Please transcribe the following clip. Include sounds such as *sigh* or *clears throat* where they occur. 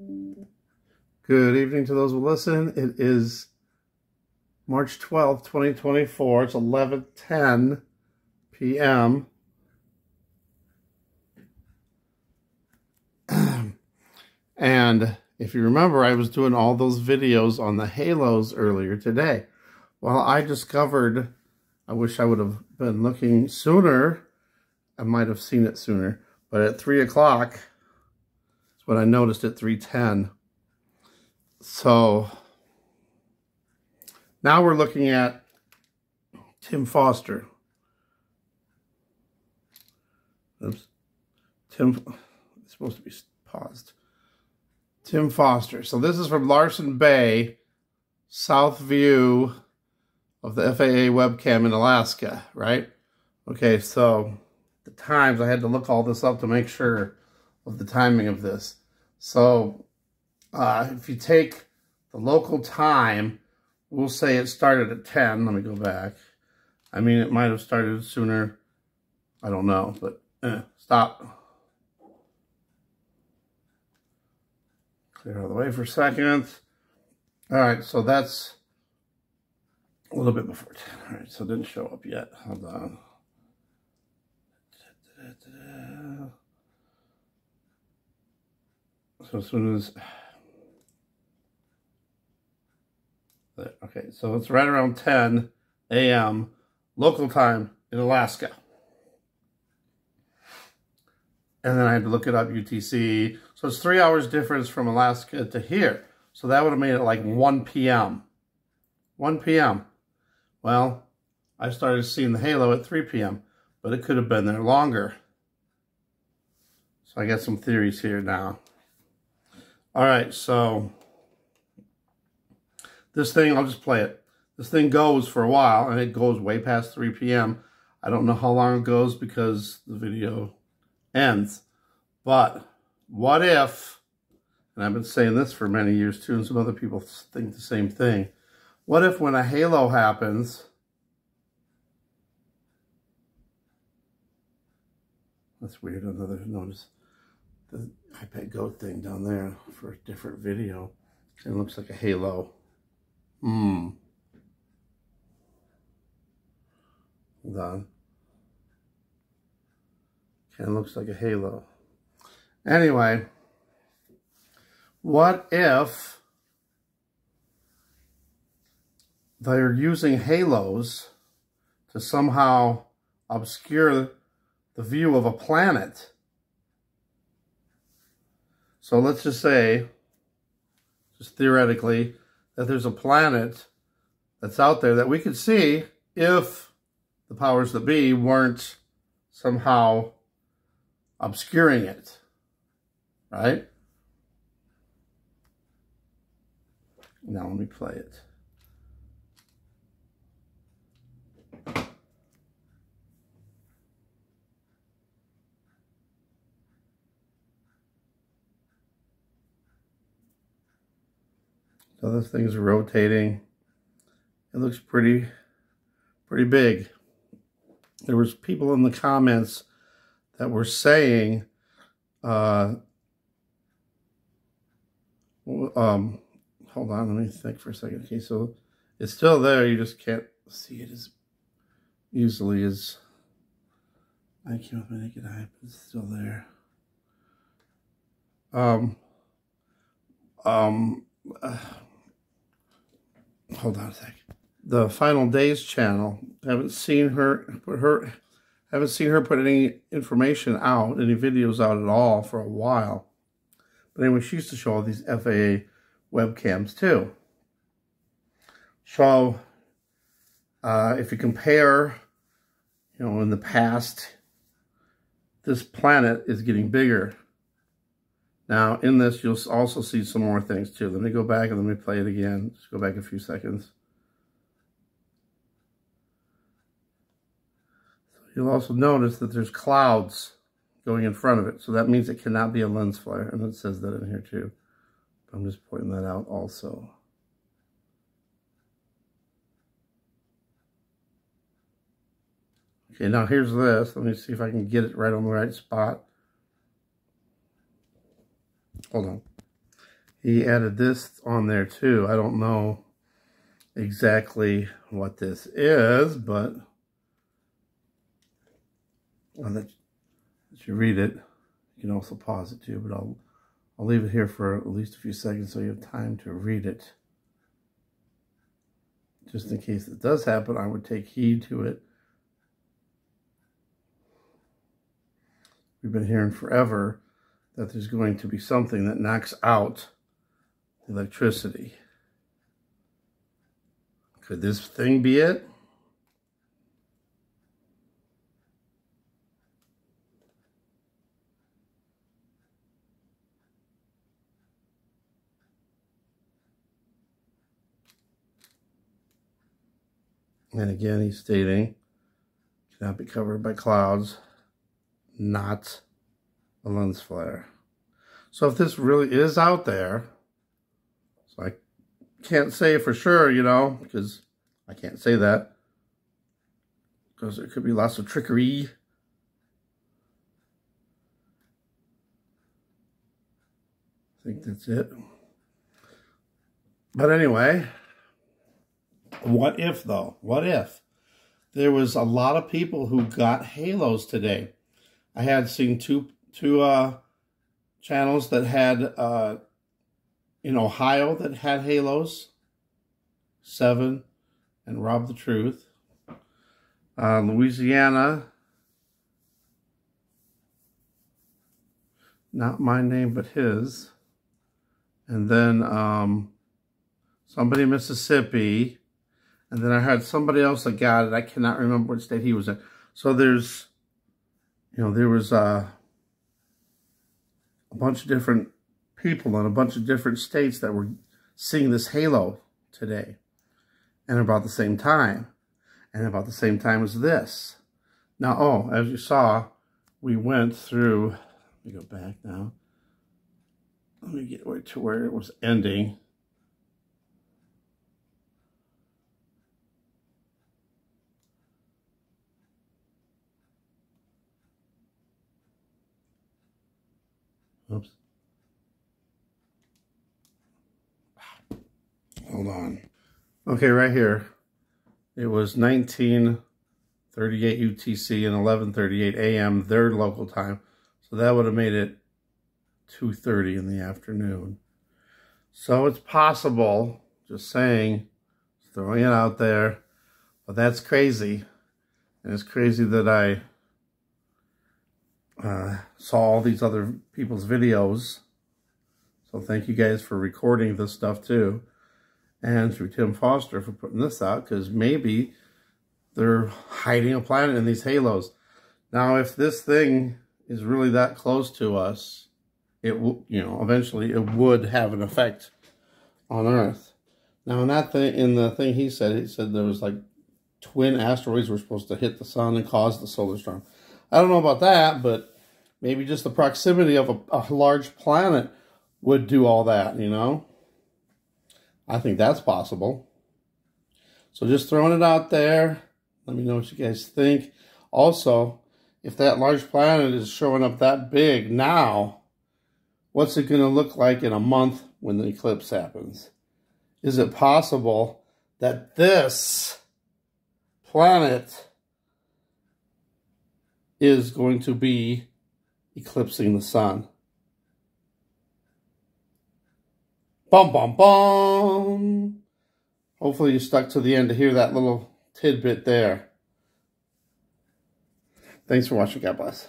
Good evening to those who listen. It is March 12th, 2024. It's 11:10 p.m. *clears throat* and if you remember, I was doing all those videos on the halos earlier today. Well, I discovered, I wish I would have been looking sooner. I might have seen it sooner. But at 3 o'clock, when I noticed at 3.10. So, now we're looking at Tim Foster. Oops. Tim, it's supposed to be paused. Tim Foster. So this is from Larsen Bay, south view of the FAA webcam in Alaska, right? Okay, so the times, I had to look all this up to make sure of the timing of this. So uh, if you take the local time, we'll say it started at 10. Let me go back. I mean, it might have started sooner. I don't know, but eh, stop. Clear out of the way for a second. All right, so that's a little bit before 10. All right, so it didn't show up yet. Hold on. So as soon as... Okay, so it's right around 10 a.m. local time in Alaska. And then I had to look it up UTC. So it's three hours difference from Alaska to here. So that would have made it like 1 p.m. 1 p.m. Well, I started seeing the halo at 3 p.m., but it could have been there longer. So I got some theories here now. All right, so this thing, I'll just play it. This thing goes for a while, and it goes way past 3 p.m. I don't know how long it goes because the video ends. But what if, and I've been saying this for many years too, and some other people think the same thing. What if when a halo happens, that's weird, another notice, the iPad Go thing down there for a different video. It looks like a halo. Hmm. Hold on. Kind of looks like a halo. Anyway, what if they're using halos to somehow obscure the view of a planet? So let's just say, just theoretically, that there's a planet that's out there that we could see if the powers that be weren't somehow obscuring it, right? Now let me play it. So this thing's rotating. It looks pretty, pretty big. There was people in the comments that were saying, uh, um, hold on, let me think for a second. Okay, so it's still there. You just can't see it as easily as I can with my naked eye, but it's still there. Um, um, uh, hold on a sec. The Final Days channel, I haven't seen her put her I haven't seen her put any information out, any videos out at all for a while. But anyway, she used to show all these FAA webcams too. So, uh, if you compare, you know, in the past, this planet is getting bigger. Now, in this, you'll also see some more things too. Let me go back and let me play it again. Just go back a few seconds. You'll also notice that there's clouds going in front of it. So that means it cannot be a lens flare. And it says that in here too. I'm just pointing that out also. Okay, now here's this. Let me see if I can get it right on the right spot. Hold on. he added this on there too. I don't know exactly what this is, but I'll let you read it. You can also pause it too, but I'll I'll leave it here for at least a few seconds so you have time to read it. Just in case it does happen, I would take heed to it. We've been hearing forever that there's going to be something that knocks out electricity. Could this thing be it? And again, he's stating, cannot be covered by clouds, not a lens flare. So if this really is out there, so I can't say for sure, you know, because I can't say that. Because there could be lots of trickery. I think that's it. But anyway, what if though? What if? There was a lot of people who got halos today. I had seen two two uh, channels that had uh, in Ohio that had halos, seven, and Rob the Truth. Uh, Louisiana, not my name, but his. And then um, somebody in Mississippi. And then I had somebody else that got it. I cannot remember what state he was in. So there's, you know, there was uh, a bunch of different people in a bunch of different states that were seeing this halo today and about the same time and about the same time as this. Now, oh, as you saw, we went through, let me go back now. Let me get to where it was ending. Oops. Hold on. Okay, right here. It was 1938 UTC and 1138 AM, their local time. So that would have made it 2.30 in the afternoon. So it's possible, just saying, throwing it out there. But that's crazy. And it's crazy that I uh, saw all these other people's videos. So thank you guys for recording this stuff too and through Tim Foster for putting this out because maybe they're hiding a planet in these halos. Now, if this thing is really that close to us, it will, you know, eventually it would have an effect on Earth. Now, in that thing, in the thing he said, he said there was like twin asteroids were supposed to hit the sun and cause the solar storm. I don't know about that, but maybe just the proximity of a, a large planet would do all that, you know? I think that's possible. So just throwing it out there. Let me know what you guys think. Also, if that large planet is showing up that big now, what's it going to look like in a month when the eclipse happens? Is it possible that this planet is going to be eclipsing the sun? Bum, bum, bum. Hopefully you stuck to the end to hear that little tidbit there. Thanks for watching. God bless.